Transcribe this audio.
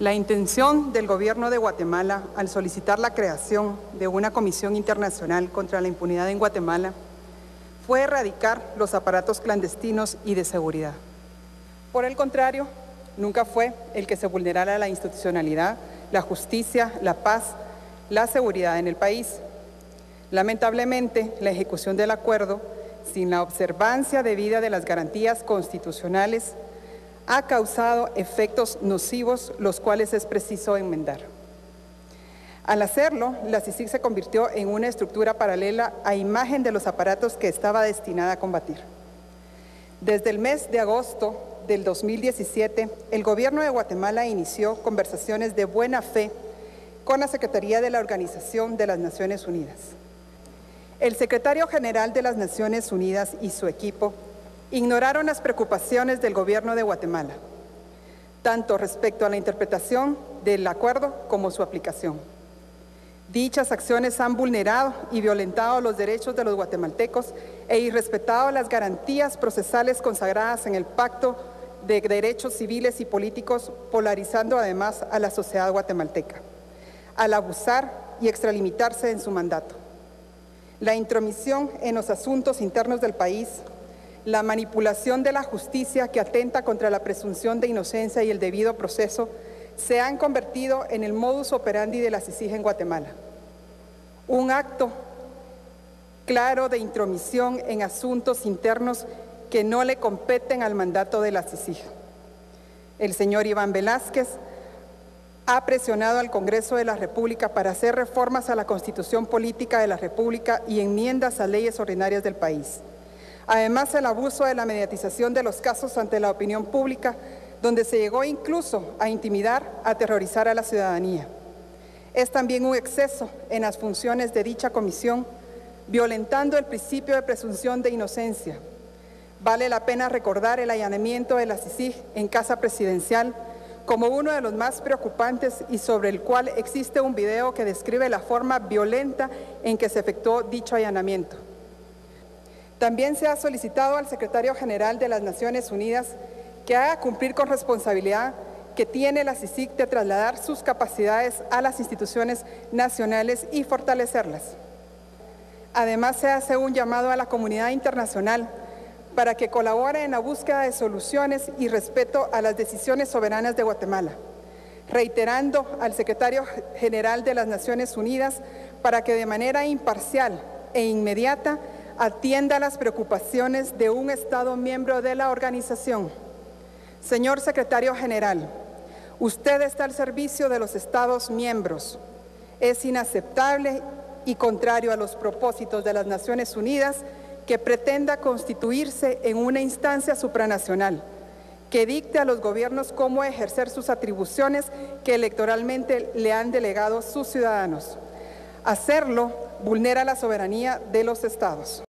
La intención del gobierno de Guatemala al solicitar la creación de una comisión internacional contra la impunidad en Guatemala fue erradicar los aparatos clandestinos y de seguridad. Por el contrario, nunca fue el que se vulnerara la institucionalidad, la justicia, la paz, la seguridad en el país. Lamentablemente, la ejecución del acuerdo, sin la observancia debida de las garantías constitucionales, ha causado efectos nocivos, los cuales es preciso enmendar. Al hacerlo, la CICIG se convirtió en una estructura paralela a imagen de los aparatos que estaba destinada a combatir. Desde el mes de agosto del 2017, el gobierno de Guatemala inició conversaciones de buena fe con la Secretaría de la Organización de las Naciones Unidas. El secretario general de las Naciones Unidas y su equipo ignoraron las preocupaciones del gobierno de Guatemala, tanto respecto a la interpretación del acuerdo como su aplicación. Dichas acciones han vulnerado y violentado los derechos de los guatemaltecos e irrespetado las garantías procesales consagradas en el Pacto de Derechos Civiles y Políticos, polarizando además a la sociedad guatemalteca, al abusar y extralimitarse en su mandato. La intromisión en los asuntos internos del país la manipulación de la justicia que atenta contra la presunción de inocencia y el debido proceso se han convertido en el modus operandi de la CICIG en Guatemala. Un acto claro de intromisión en asuntos internos que no le competen al mandato de la CICIG. El señor Iván Velázquez ha presionado al Congreso de la República para hacer reformas a la Constitución Política de la República y enmiendas a leyes ordinarias del país. Además, el abuso de la mediatización de los casos ante la opinión pública, donde se llegó incluso a intimidar, a aterrorizar a la ciudadanía. Es también un exceso en las funciones de dicha comisión, violentando el principio de presunción de inocencia. Vale la pena recordar el allanamiento de la CICIG en Casa Presidencial como uno de los más preocupantes y sobre el cual existe un video que describe la forma violenta en que se efectuó dicho allanamiento. También se ha solicitado al secretario general de las Naciones Unidas que haga cumplir con responsabilidad que tiene la CICIC de trasladar sus capacidades a las instituciones nacionales y fortalecerlas. Además, se hace un llamado a la comunidad internacional para que colabore en la búsqueda de soluciones y respeto a las decisiones soberanas de Guatemala, reiterando al secretario general de las Naciones Unidas para que de manera imparcial e inmediata atienda las preocupaciones de un Estado miembro de la organización. Señor Secretario General, usted está al servicio de los Estados miembros. Es inaceptable y contrario a los propósitos de las Naciones Unidas que pretenda constituirse en una instancia supranacional que dicte a los gobiernos cómo ejercer sus atribuciones que electoralmente le han delegado sus ciudadanos. Hacerlo vulnera la soberanía de los estados.